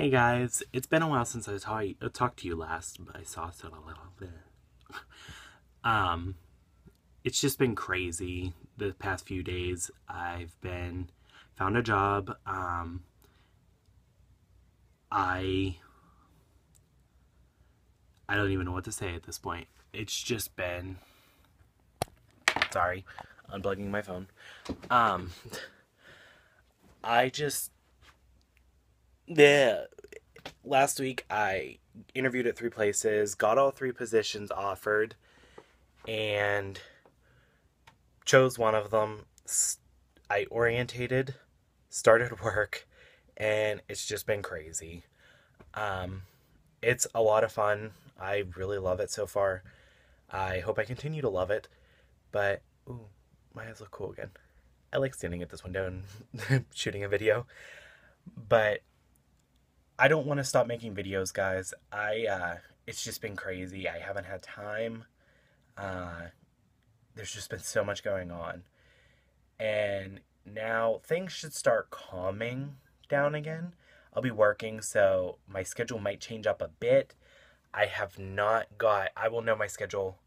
Hey guys, it's been a while since I uh, talked to you last, but I saw so a little bit. um, it's just been crazy the past few days. I've been found a job. Um, I I don't even know what to say at this point. It's just been sorry, unplugging my phone. Um, I just yeah. Last week I interviewed at three places, got all three positions offered, and chose one of them. I orientated, started work, and it's just been crazy. Um, it's a lot of fun. I really love it so far. I hope I continue to love it. But, ooh, my eyes look cool again. I like standing at this window and shooting a video. But I don't want to stop making videos, guys. I, uh, it's just been crazy. I haven't had time. Uh, there's just been so much going on. And now things should start calming down again. I'll be working, so my schedule might change up a bit. I have not got, I will know my schedule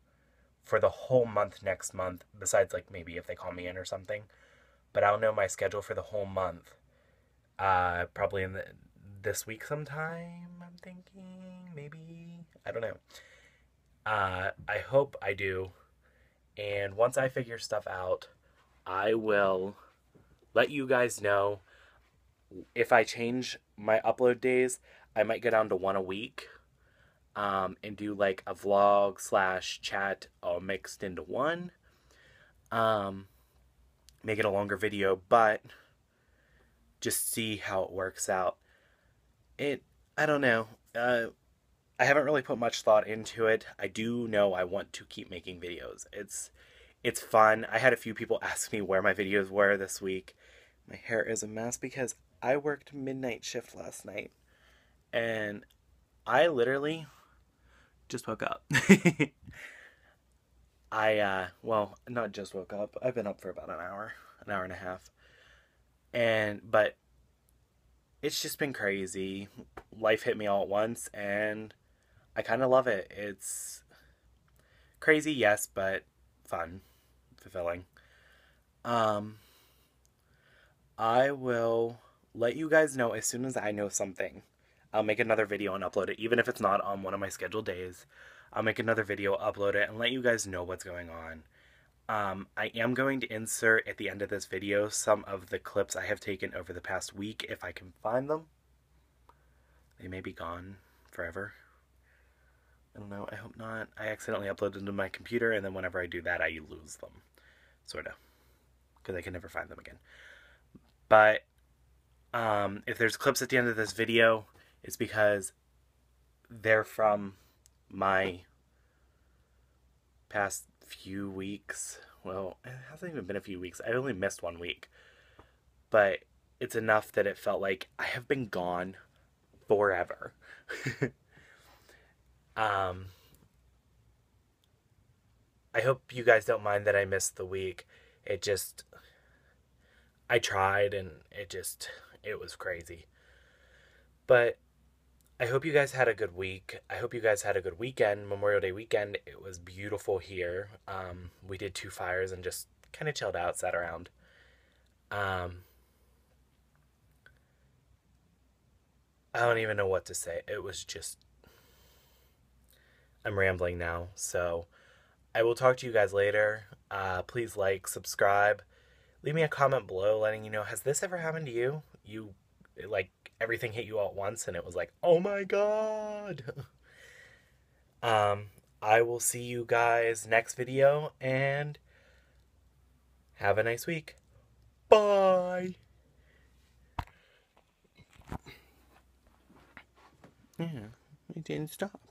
for the whole month next month, besides, like, maybe if they call me in or something. But I'll know my schedule for the whole month. Uh, probably in the, this week sometime, I'm thinking. Maybe. I don't know. Uh, I hope I do. And once I figure stuff out, I will let you guys know if I change my upload days, I might go down to one a week um, and do like a vlog slash chat all mixed into one. Um, make it a longer video, but just see how it works out. It, I don't know. Uh, I haven't really put much thought into it. I do know I want to keep making videos. It's, it's fun. I had a few people ask me where my videos were this week. My hair is a mess because I worked midnight shift last night and I literally just woke up. I uh well, not just woke up. I've been up for about an hour, an hour and a half. And but it's just been crazy. Life hit me all at once and I kind of love it. It's crazy, yes, but fun, fulfilling. Um I will let you guys know as soon as I know something. I'll make another video and upload it, even if it's not on one of my scheduled days. I'll make another video, upload it, and let you guys know what's going on. Um, I am going to insert at the end of this video some of the clips I have taken over the past week if I can find them. They may be gone forever. I don't know, I hope not. I accidentally uploaded them to my computer, and then whenever I do that, I lose them. Sort of. Because I can never find them again. But um, if there's clips at the end of this video, it's because they're from my past few weeks. Well, it hasn't even been a few weeks. I only missed one week. But it's enough that it felt like I have been gone forever. um, I hope you guys don't mind that I missed the week. It just, I tried and it just, it was crazy. But I hope you guys had a good week. I hope you guys had a good weekend, Memorial Day weekend. It was beautiful here. Um, we did two fires and just kind of chilled out, sat around. Um, I don't even know what to say. It was just. I'm rambling now, so I will talk to you guys later. Uh, please like, subscribe, leave me a comment below letting you know has this ever happened to you? You like everything hit you all at once and it was like, "Oh my god." um I will see you guys next video and have a nice week. Bye. Yeah, it didn't stop.